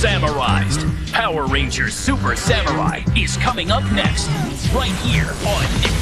Samurized. Power Rangers Super Samurai is coming up next, right here on